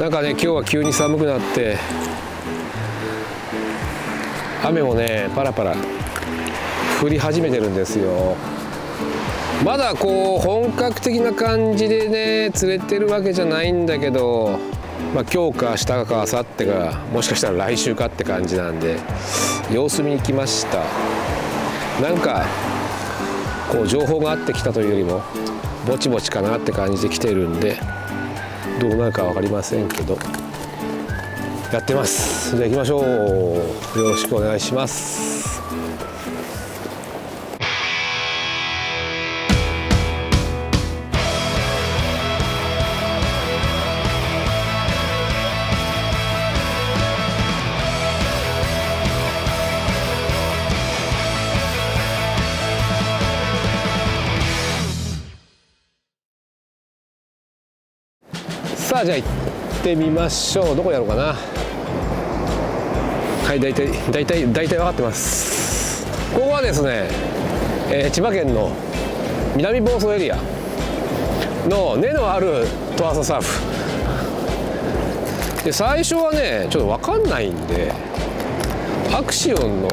なんかね今日は急に寒くなって雨もねパラパラ降り始めてるんですよ。まだこう本格的な感じでね釣れてるわけじゃないんだけどまあ、今日か明日か明後日かもしかしたら来週かって感じなんで様子見に来ました。なんかこう情報があってきたというよりもぼちぼちかなって感じで来てるんでどうなるか分かりませんけどやってます。それでは行きましょう。よろしくお願いします。あじゃあ行ってみましょう。どこやろうかな。はい大体大体大体分かってます。ここはですね、えー、千葉県の南房総エリアの根のあるトワーソサーフ。で最初はねちょっと分かんないんでアクシオンの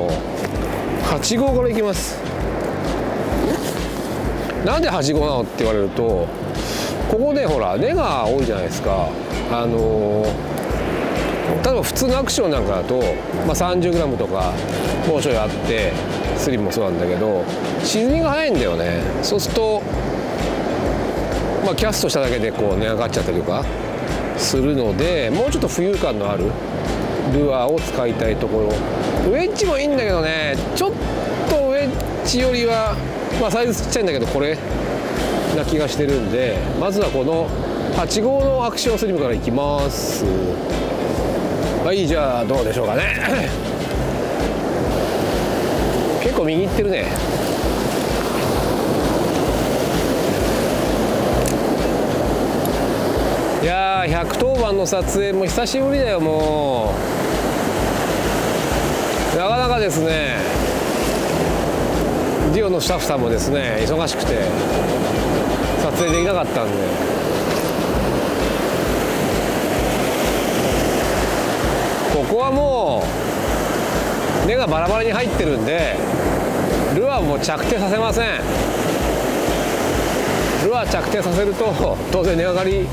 8号から行きます。なんで8号なのって言われるとここねほら根が多いじゃないですか。あの例えば普通のアクションなんかだと、まあ、30g とかもうちょいあってスリムもそうなんだけど沈みが早いんだよね。そうすると、まあ、キャストしただけでこう根上がっちゃったりとかするのでもうちょっと浮遊感のあるルアーを使いたいところ。ウェッジもいいんだけどね。ちょっとウェッジよりは、まあ、サイズちっちゃいんだけどこれ。な気がしてるんでまずはこの8号のアクションスリムからいきます。はいじゃあどうでしょうかね。結構右行ってるね。いやー110番の撮影も久しぶりだよもう。なかなかですね。ディオのスタッフさんもですね忙しくて。撮影できなかったんで。ここはもう根がバラバラに入ってるんでルアーも着底させません。ルアー着底させると当然値上がり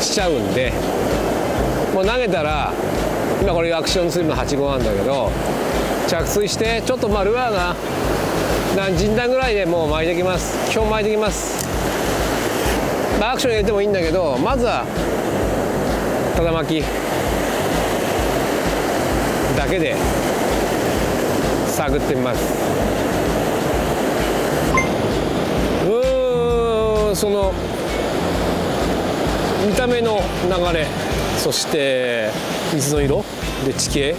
しちゃうんでもう投げたら今これアクションスイムの8号なんだけど着水してちょっとまあルアーが何陣段ぐらいでもう巻いてきます。基本巻いてきます、まあ、アクション入れてもいいんだけどまずはただ巻き。だけで探ってみます。うんその見た目の流れ。そして水の色。で地形。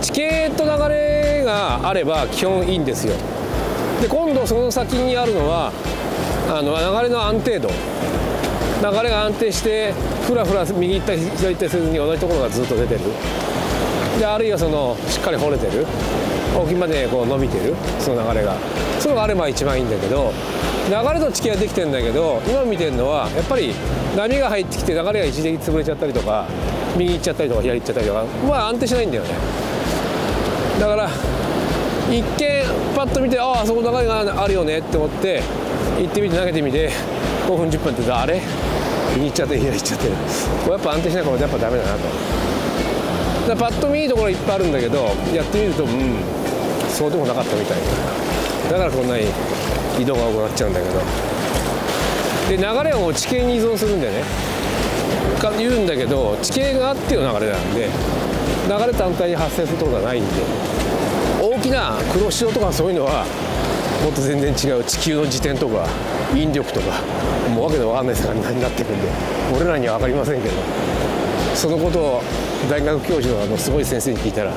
地形と流れがあれば基本いいんですよ。で今度その先にあるのはあの流れの安定度。流れが安定してふらふら右行ったり左行ったりせずに同じところがずっと出てる。であるいはそのしっかり掘れてる。沖までこう伸びてる。その流れが。そういうのがあれば一番いいんだけど流れと地形はできてんだけど今見てるのはやっぱり波が入ってきて流れが一時的に潰れちゃったりとか右行っちゃったりとか左行っちゃったりとかまあ安定しないんだよね。だから一見パッと見てああそこ流れがあるよねって思って行ってみて投げてみて5分10分ってあれ？右行っちゃって左行っちゃってこれやっぱ安定しないからやっぱダメだなと。だパッと見いいところいっぱいあるんだけどやってみるとうんそうでもなかったみたい。なだからこんなに移動が多くなっちゃうんだけど。で流れはもう地形に依存するんでね。か言うんだけど地形があっての流れなんで流れ単体に発生するところがないんで。な黒潮とかそういうのはもっと全然違う地球の自転とか引力とかもうわけのわかんない世界になってくんで俺らには分かりませんけどそのことを大学教授のあのすごい先生に聞いたら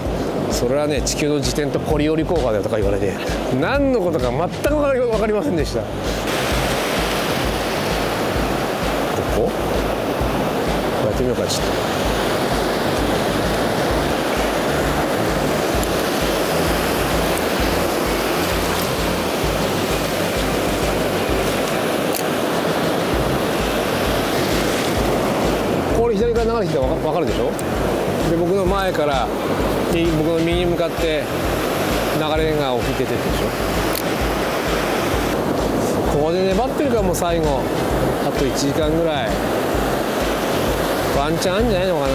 それはね地球の自転とコリオリ効果だよとか言われて何のことか全く分かりませんでしたここ？やってみようかちょっと。れ左から流れてきたら分かるでしょ？で僕の前から僕の右に向かって流れが起きててでしょ？ここで粘ってるからもう最後あと1時間ぐらい。ワンチャンあるんじゃないのかな？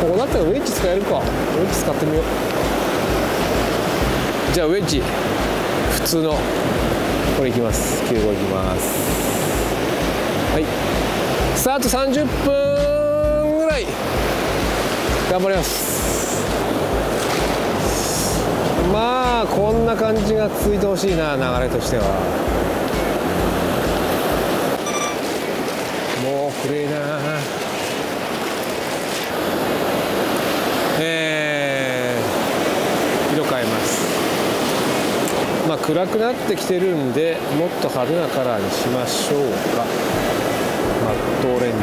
ここだったらウェッジ使えるか。ウェッジ使ってみよう。じゃあウェッジ。普通の。これいきます。9号いきます。はい。スタート30分ぐらい頑張ります。まあこんな感じが続いてほしいな流れとしてはもう古いなえー、色変えます。まあ暗くなってきてるんでもっと派手なカラーにしましょうかットオレンジ。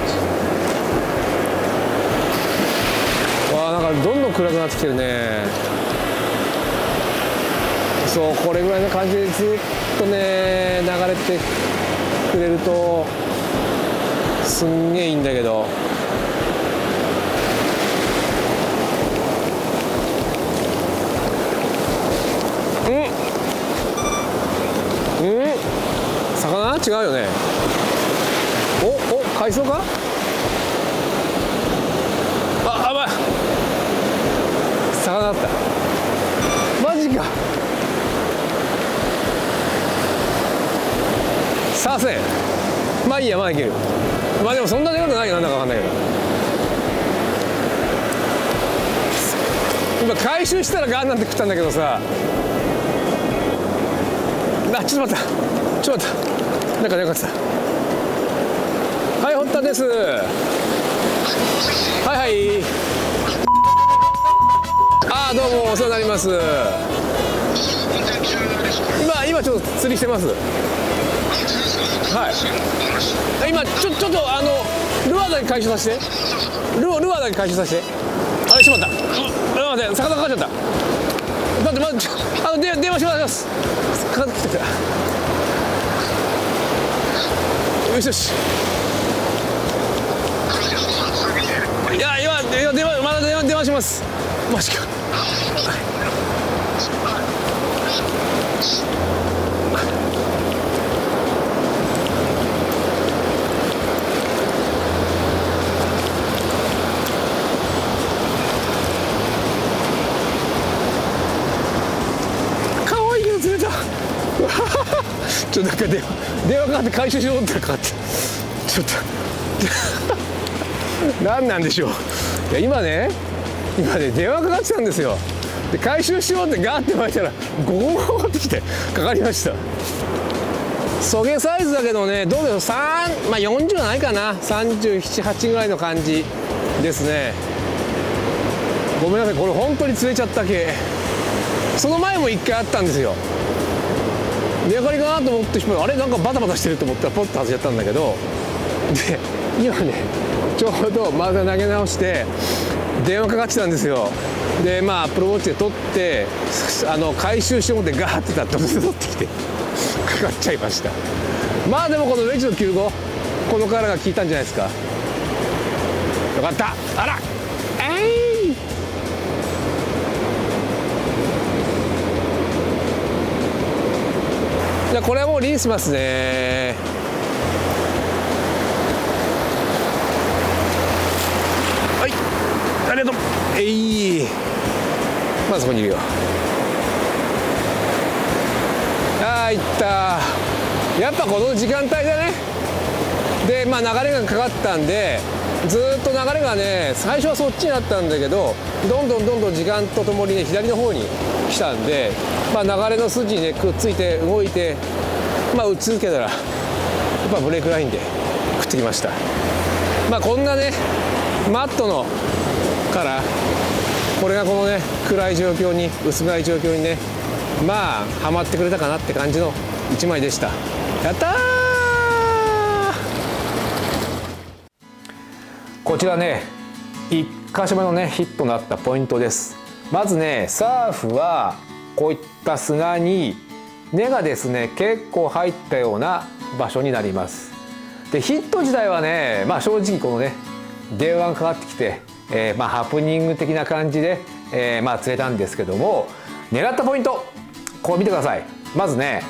わあなんかどんどん暗くなってきてるね。そうこれぐらいの感じでずっとね流れてくれるとすんげえいいんだけど。うん。うん。魚？違うよね。海藻か？ああばい。魚だった。マジか。させまあいいやまあいける。まあでもそんなでかくないよなんだかわかんないけど。今回収したらガンなんて食ったんだけどさ。あちょっと待った。ちょっと待った。なんかでかった。はい堀田です。はいはい。ああどうもお世話になります。今今ちょっと釣りしてます。はい。今ちょちょっとあのルアーだけ回収させて。ルルアーだけ回収させて。あれしまった。うん待って魚かかっちゃった。待って待ってあの電電話します。かかってきた。よしよしいや今今電話まだ電話電話します。マジか。可愛いけど釣れたちょっとなんか電話電話かかって回収しようってかかって。ちょっと。何なんでしょう。いや今ね今ね電話かかってたんですよ。で回収しようってガーって巻いたらゴゴゴゴってきてかかりました。そげサイズだけどねどうでしょう？3まあ40ないかな。378ぐらいの感じですね。ごめんなさい。これ本当に釣れちゃった系。その前も1回あったんですよ。出かかりかなと思ってしまう。あれなんかバタバタしてると思ったらポッと外しちゃったんだけど。で今ねちょうどまた投げ直して電話かかってたんですよ。でまあアプローチで取ってあの回収しようってガーってたって取ってきて。かかっちゃいました。まあでもこのウェッジの95このカラーが効いたんじゃないですか。よかった。あら。えい。じゃあこれはもうリンスしますねはいありがとうえい。まずそこにいるよ。ああいった。やっぱこの時間帯だね。でまあ流れがかかったんでずっと流れがね最初はそっちにあったんだけどどんどんどんどん時間とともにね左の方に来たんで、まあ、流れの筋にねくっついて動いてまあ打ち続けたらやっぱブレークラインで食ってきました。まあこんなねマットのカラーこれがこのね暗い状況に薄暗い状況にねまあハマってくれたかなって感じの1枚でした。やったー！こちらね1箇所目のねヒットになったポイントです。まずねサーフはこういった砂に根がですね結構入ったような場所になります。でヒット自体はね、まあ、正直このね電話がかかってきて、えー、まあハプニング的な感じで、えー、まあ釣れたんですけども狙ったポイントこう見てください。まずね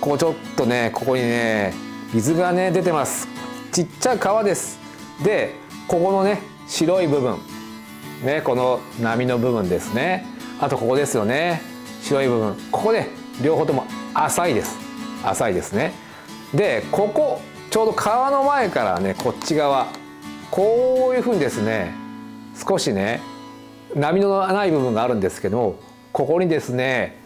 ここちょっとねここにね水がね出てます。ちっちゃい川です。でここのね白い部分。ねこの波の部分ですね。あとここですよね。白い部分。ここで両方とも浅いです。浅いですね。でここちょうど川の前からねこっち側。こういうふうにですね少しね波のない部分があるんですけどここにですね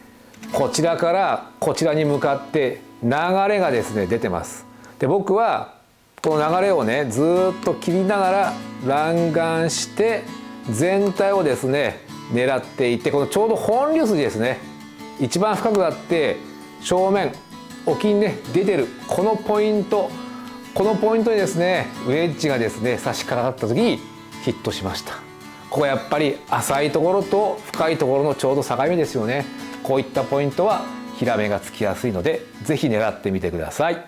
こちらからこちらに向かって流れがですね出てます。で僕はこの流れをねずっと切りながら欄干して全体をですね狙っていってこのちょうど本流筋ですね一番深くなって正面沖にね出てるこのポイントこのポイントにですねウェッジがですね差し掛かった時にヒットしました。ここやっぱり浅いところと深いところのちょうど境目ですよね。こういったポイントはヒラメがつきやすいので是非狙ってみてください。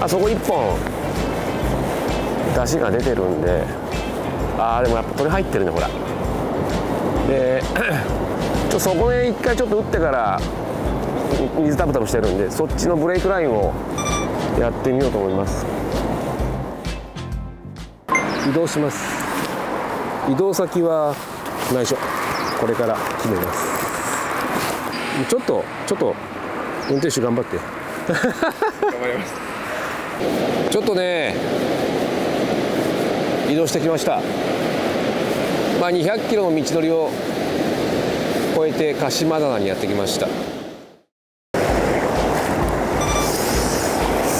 あそこ1本出汁が出てるんであーでもやっぱ鳥入ってるねほら。で ちょそこへ一回ちょっと打ってから水タプタプしてるんでそっちのブレイクラインをやってみようと思います。移動します。移動先は内緒。これから決めます。ちょっとちょっと運転手頑張って。頑張ります。ちょっとね移動してきました。まあ200キロの道のりを越えて鹿島棚にやってきました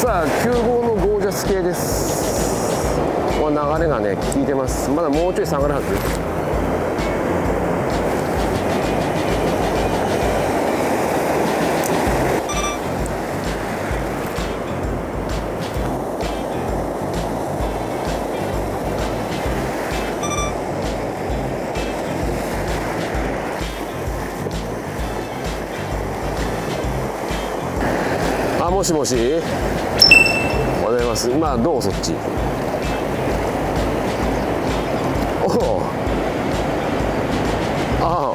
さあ9号のゴージャス系です。この流れがね効いてます。まだもうちょい下がるはず。もしもし。おはようございます。まあどうそっち？おおあ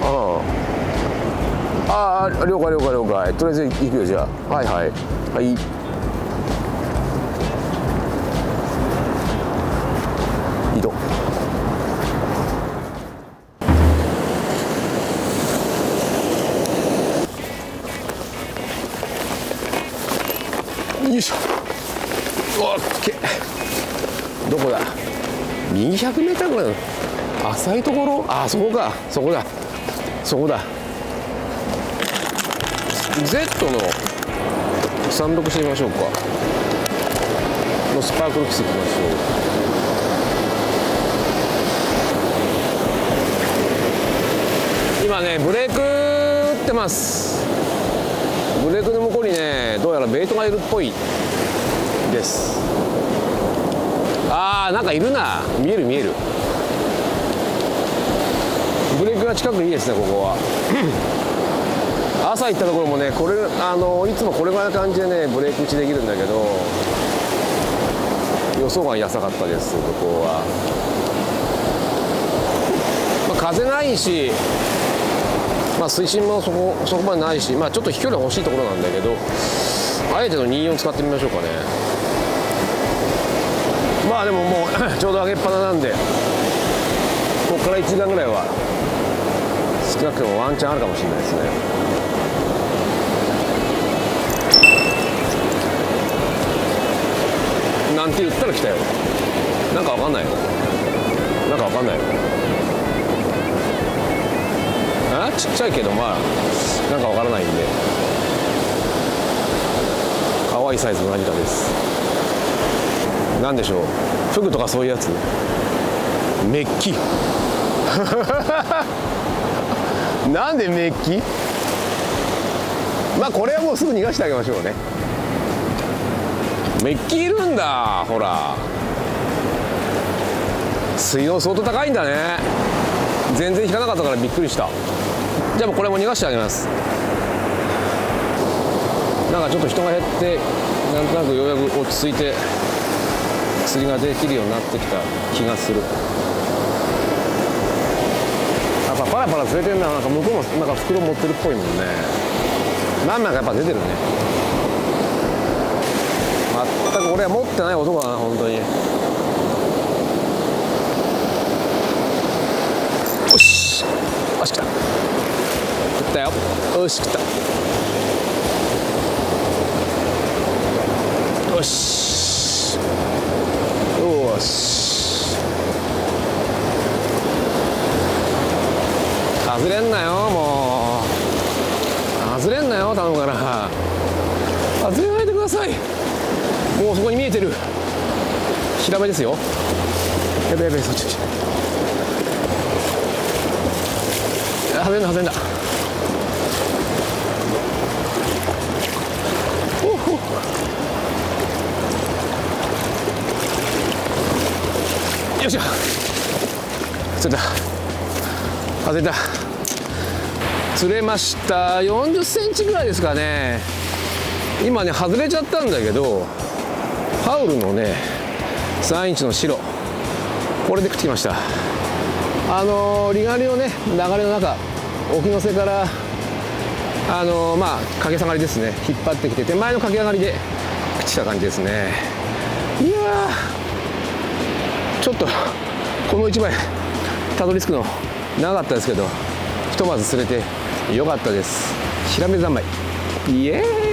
あ。ああ了解了解了解。とりあえず行くよじゃあ。はいはい。はい。けどこだ？2 0 0メーターぐらいの浅いところ？あそこか。そこだ。そこだ。Z の36してみましょうか。のスパークルキスいきましょう。今ねブレーク打ってます。ブレークの向こうにねどうやらベイトがいるっぽい。です。あーなんかいるな。見える見える。ブレークが近くにいいですねここは。朝行ったところもねこれあのいつもこれぐらいの感じでねブレーク打ちできるんだけど予想外に浅かったですここは、まあ、風ないしまあ、水深もそこそこまでないし、まあ、ちょっと飛距離は欲しいところなんだけどあえての24使ってみましょうかね。あでももう ちょうど上げっぱななんでここから1時間ぐらいは少なくともワンチャンあるかもしれないですね。なんて言ったら来たよ。なんかわかんないよ。なんかわかんないよ。あちっちゃいけどまあなんかわからないんで。可愛いサイズの何かです。何でしょう？フグとかそういうやつ？メッキ。なんでメッキ？まあこれはもうすぐ逃がしてあげましょうね。メッキいるんだほら。水温相当高いんだね。全然引かなかったからびっくりした。じゃあもうこれも逃がしてあげます。なんかちょっと人が減ってなんとなくようやく落ち着いて釣りができるようになってきた気がする。やっぱパラパラ釣れてんななんか向こうもなんか袋持ってるっぽいもんね。何枚かやっぱ出てるね。全く俺は持ってない男だな本当に。よし。よし来た。食ったよ。よし食ったよしよし外れんなよもう外れんなよ頼むから外れないでくださいもうそこに見えてるヒラメですよ。やべやべそっちそっち。外れんだ外れんだおほよっしゃ釣れた。外れた。釣れました。40センチぐらいですかね。今ね外れちゃったんだけどハウルのね3インチの白。これで食ってきました。あのー、離岸流のね流れの中沖の瀬からあのー、まあ駆け下がりですね。引っ張ってきて手前の駆け上がりで食ってきた感じですね。いやちょっとこの1枚たどり着くの長かったですけどひとまず釣れてよかったです。ヒラメ三昧。イエーイ。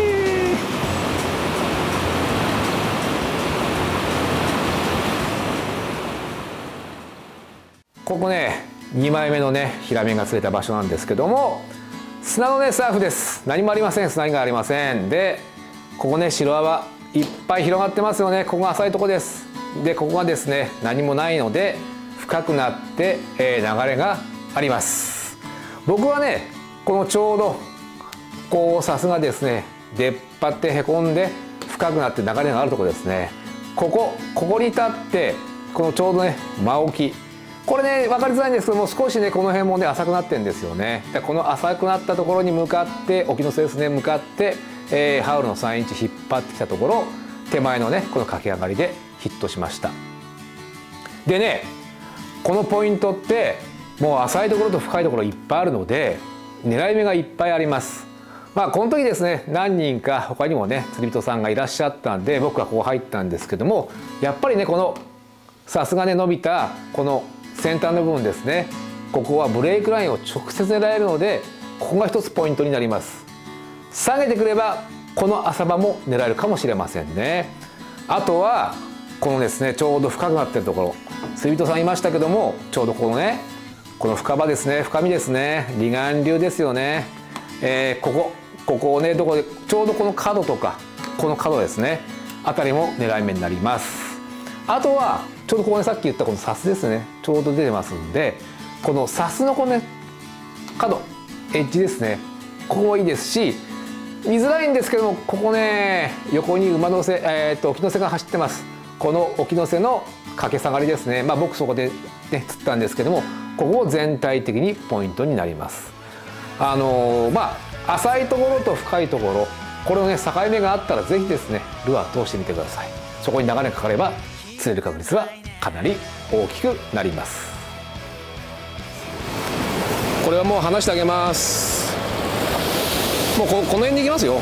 ここね2枚目のねヒラメが釣れた場所なんですけども砂のねサーフです。何もありません。砂がありません。でここね白泡いっぱい広がってますよね。ここが浅いとこです。でここがですね何もないので深くなって、えー、流れがあります。僕はねこのちょうどこうさすがですね出っ張ってへこんで深くなって流れがあるとこですね。ここここに立ってこのちょうどね真沖これね分かりづらいんですけども少しねこの辺もね浅くなってんですよね。でこの浅くなったところに向かって沖の瀬ですね向かって、えー、ハウルの3インチ引っ張ってきたところ手前のねこの駆け上がりでヒットしました。でねこのポイントってもう浅いところと深いところいっぱいあるので狙い目がいっぱいあります。まあこの時ですね何人か他にもね釣り人さんがいらっしゃったんで僕はここ入ったんですけどもやっぱりねこのさすがね伸びたこの先端の部分ですね。ここはブレイクラインを直接狙えるのでここが一つポイントになります。下げてくればこの浅場も狙えるかもしれませんね。あとはこのですねちょうど深くなってるところ。釣り人さんいましたけどもちょうどこのねこの深場ですね深みですね。離岸流ですよね、えー、ここここをねどこでちょうどこの角とかこの角ですね。あたりも狙い目になります。あとはちょうどここねさっき言ったこのサスですね。ちょうど出てますんでこのサスのこのね角エッジですね。ここもいいですし見づらいんですけどもここね横に馬の背、えー、っと沖の瀬が走ってます。この沖の瀬のかけ下がりですね。まあ僕そこでね釣ったんですけどもここを全体的にポイントになります。あのー、まあ浅いところと深いところこれのね境目があったら是非ですねルアー通してみてください。そこに流れかかれば釣れる確率はかなり大きくなります。これはもう離してあげます。もうここの辺に行きますよ。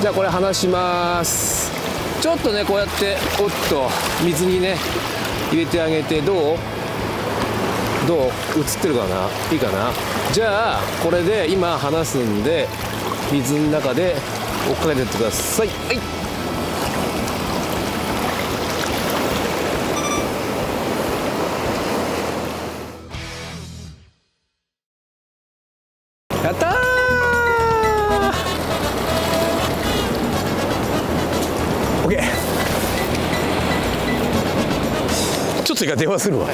じゃあこれ離します。ちょっとねこうやっておっと水にね入れてあげてどう？どう？映ってるかな？いいかな？じゃあこれで今離すんで水の中で追っかけてってください。はい。が電話するわ。